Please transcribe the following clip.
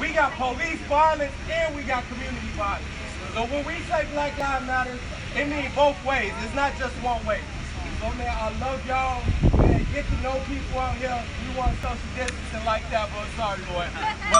We got police violence and we got community violence. So when we say Black Lives Matter, it means both ways. It's not just one way. So man, I love y'all. Man, get to know people out here. You want social distancing like that, but sorry, boy. But